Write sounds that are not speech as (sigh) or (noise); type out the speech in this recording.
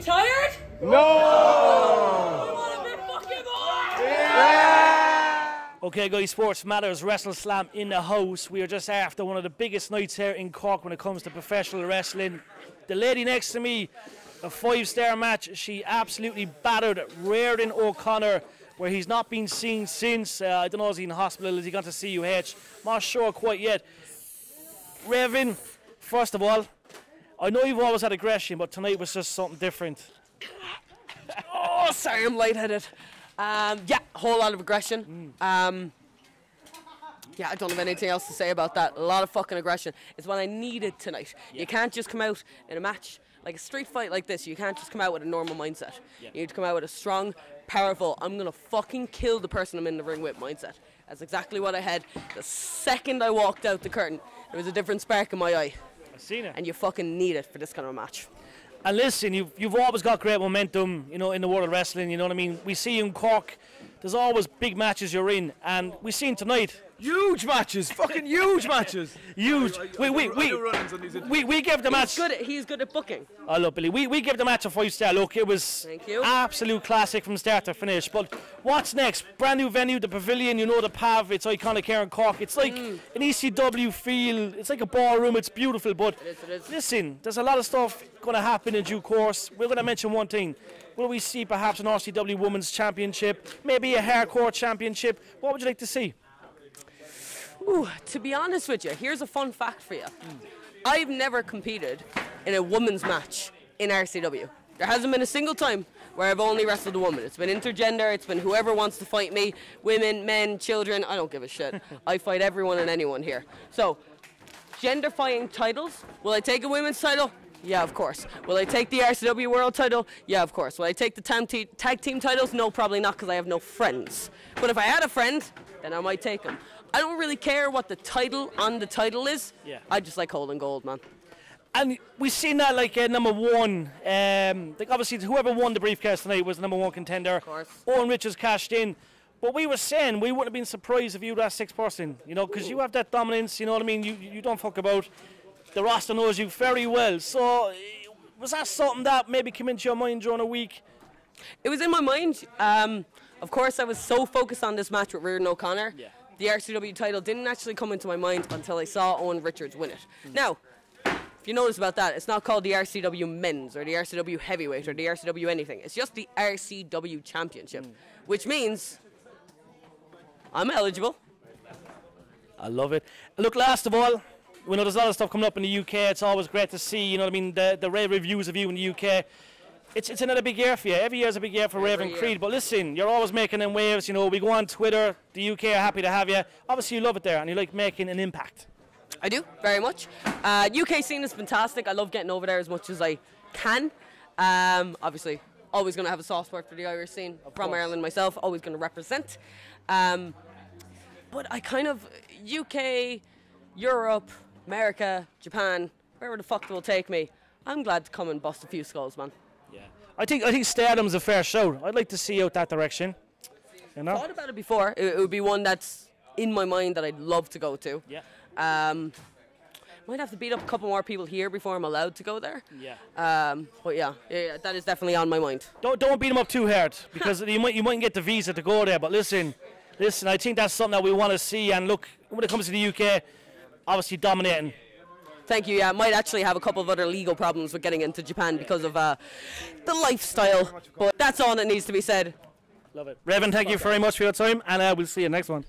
tired? No! I want a bit fucking more! Okay, guys, Sports Matters Wrestle Slam in the house. We are just after one of the biggest nights here in Cork when it comes to professional wrestling. The lady next to me, a five star match. She absolutely battered Riordan O'Connor, where he's not been seen since. Uh, I don't know, is he in hospital? Is he gone to CUH? Not sure quite yet. Raven, first of all, I know you've always had aggression, but tonight was just something different. Oh, sorry, I'm lightheaded. Um, yeah, whole lot of aggression. Um, yeah, I don't have anything else to say about that. A lot of fucking aggression. It's what I needed tonight. You can't just come out in a match like a street fight like this. You can't just come out with a normal mindset. You need to come out with a strong, powerful, I'm gonna fucking kill the person I'm in the ring with mindset. That's exactly what I had. The second I walked out the curtain, there was a different spark in my eye. I've seen it. And you fucking need it for this kind of a match. And listen, you've, you've always got great momentum, you know, in the world of wrestling. You know what I mean? We see you in Cork. There's always big matches you're in, and we seen tonight. Huge matches, fucking huge matches. (laughs) Huge. We we we, we we gave the match. He's good at, he's good at booking. I love Billy. We we gave the match a five star. Look, it was Thank you. absolute classic from start to finish. But what's next? Brand new venue, the Pavilion. You know the Pav. It's iconic here in Cork. It's like Mm. an ECW feel. It's like a ballroom. It's beautiful. But It is, it is. listen, there's a lot of stuff going to happen in due course. We're going to mention one thing. Will we see perhaps an RCW Women's Championship? Maybe a Hardcore Championship? What would you like to see? Ooh, to be honest with you, here's a fun fact for you. I've never competed in a women's match in RCW. There hasn't been a single time where I've only wrestled a woman. It's been intergender, it's been whoever wants to fight me women, men, children, I don't give a shit. (laughs) I fight everyone and anyone here. So, gender fighting titles. Will I take a women's title? Yeah, of course. Will I take the RCW World title? Yeah, of course. Will I take the te- tag team titles? No, probably not because I have no friends. But if I had a friend, then I might take them. I don't really care what the title on the title is. Yeah. I just like holding gold, man. And we've seen that like uh, number one. Um, like obviously, whoever won the briefcase tonight was the number one contender. Of course. Owen Richards cashed in. But we were saying we wouldn't have been surprised if you were that sixth person, you know, because you have that dominance. You know what I mean? You you don't fuck about. The roster knows you very well. So uh, was that something that maybe came into your mind during a week? It was in my mind. Um, of course, I was so focused on this match with Riordan O'Connor. Yeah. The RCW title didn't actually come into my mind until I saw Owen Richards win it. Now, if you notice about that, it's not called the RCW Men's or the RCW Heavyweight or the RCW anything. It's just the RCW Championship, which means I'm eligible. I love it. Look, last of all, we know there's a lot of stuff coming up in the UK. It's always great to see, you know what I mean, the, the rave reviews of you in the UK. It's, it's another big year for you. Every year is a big year for Raven year. Creed. But listen, you're always making them waves. You know, we go on Twitter. The UK are happy to have you. Obviously, you love it there, and you like making an impact. I do very much. Uh, UK scene is fantastic. I love getting over there as much as I can. Um, obviously, always going to have a soft spot for the Irish scene. From course. Ireland myself, always going to represent. Um, but I kind of UK, Europe, America, Japan, wherever the fuck will take me. I'm glad to come and bust a few skulls, man. Yeah. I think I think Stardom's a fair show. I'd like to see out that direction. You know? Thought about it before. It, it would be one that's in my mind that I'd love to go to. Yeah. Um, might have to beat up a couple more people here before I'm allowed to go there. Yeah. Um, but yeah, yeah, yeah, that is definitely on my mind. Don't don't beat them up too hard (laughs) because you might you mightn't get the visa to go there. But listen, listen, I think that's something that we want to see. And look, when it comes to the UK, obviously dominating. Thank you. Yeah, I might actually have a couple of other legal problems with getting into Japan because of uh, the lifestyle. But that's all that needs to be said. Love it. Raven, thank you very much for your time, and uh, we'll see you next one.